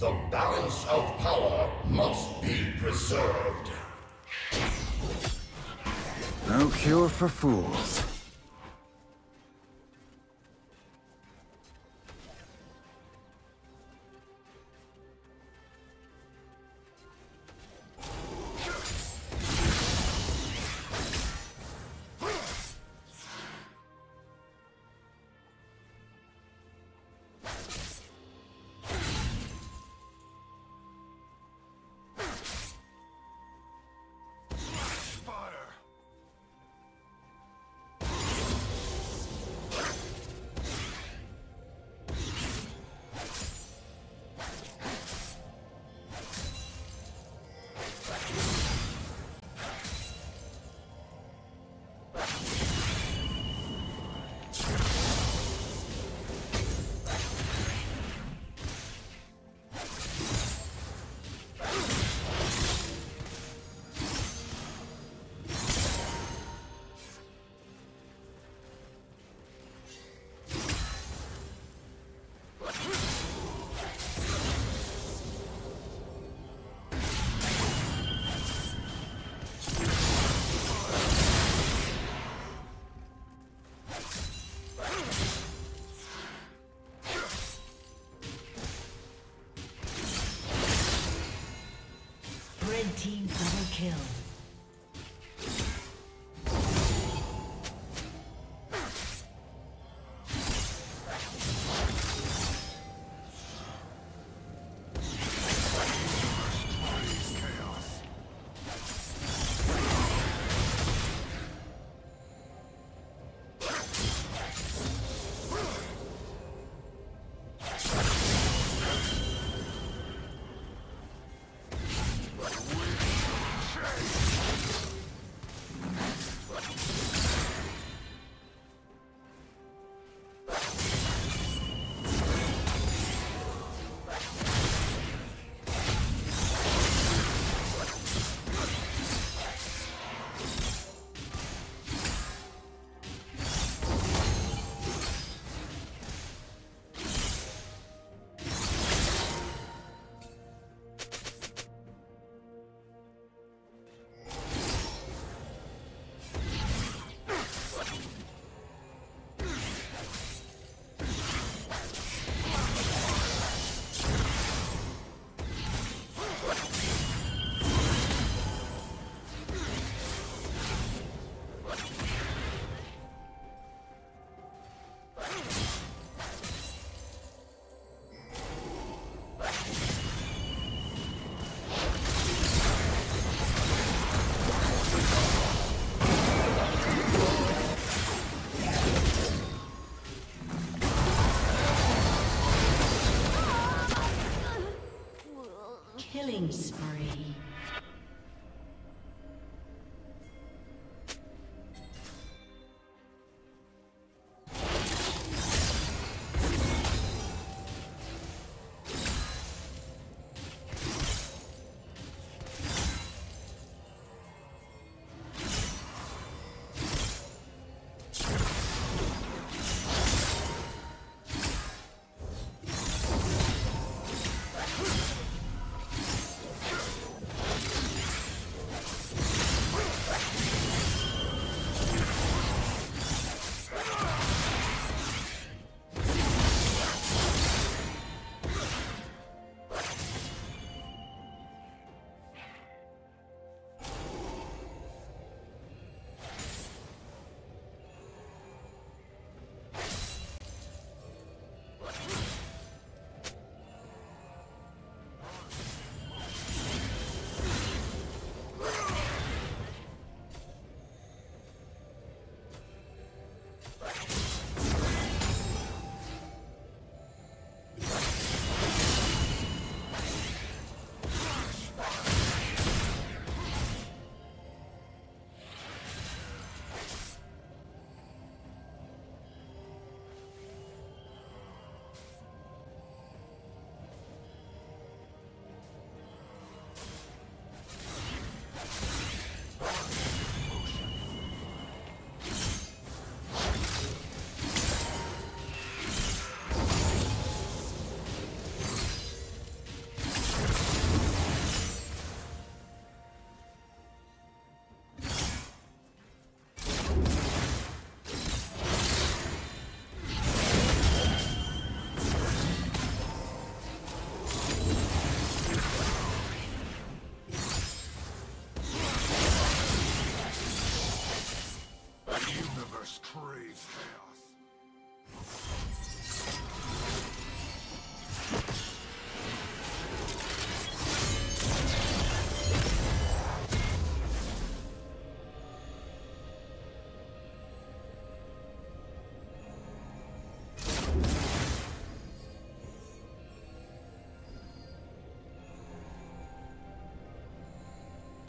The balance of power must be preserved. No cure for fools. Team double kill.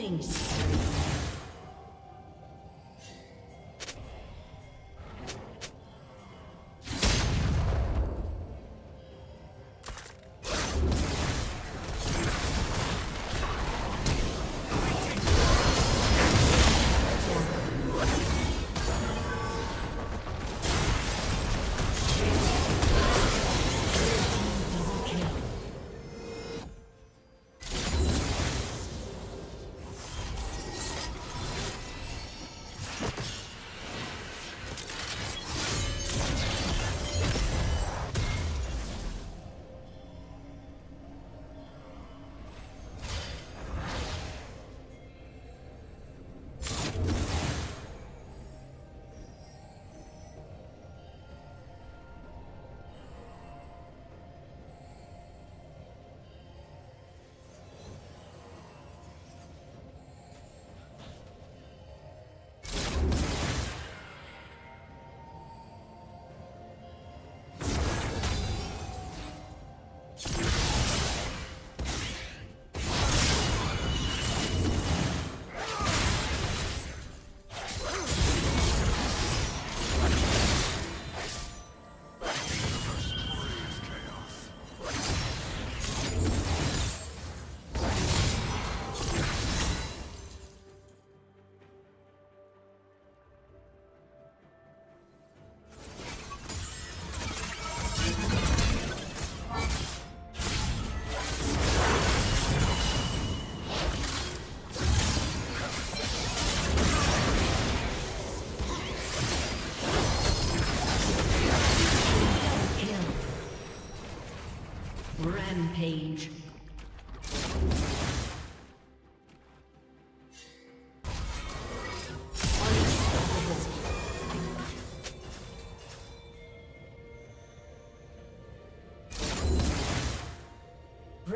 Killing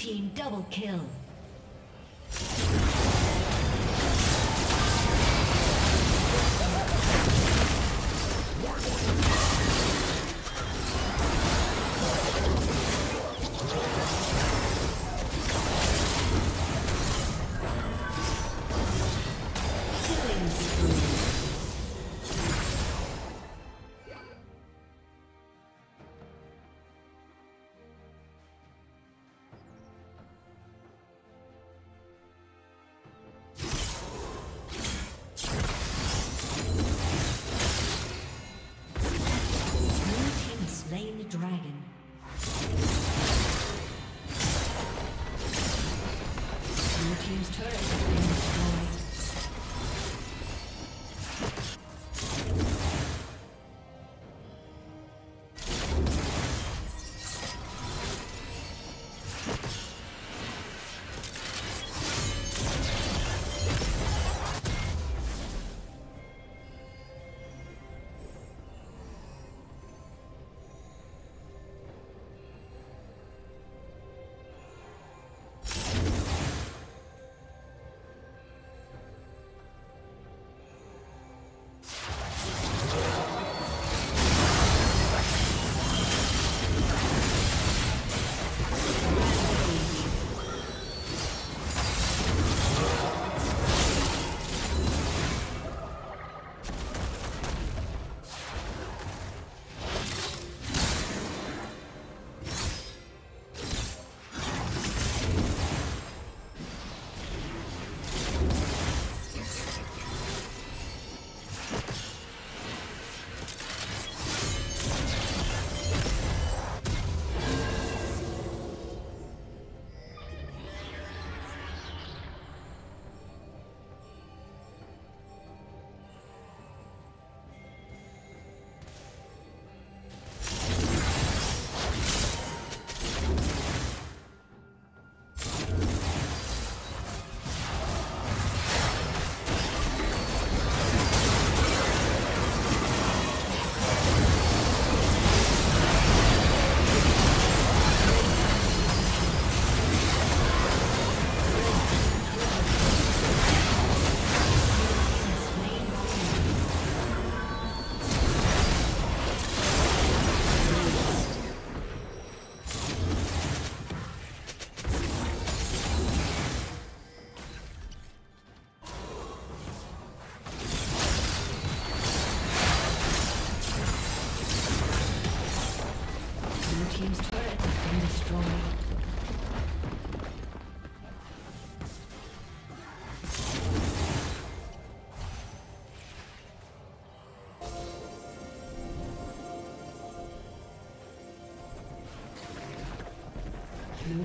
Team double kill.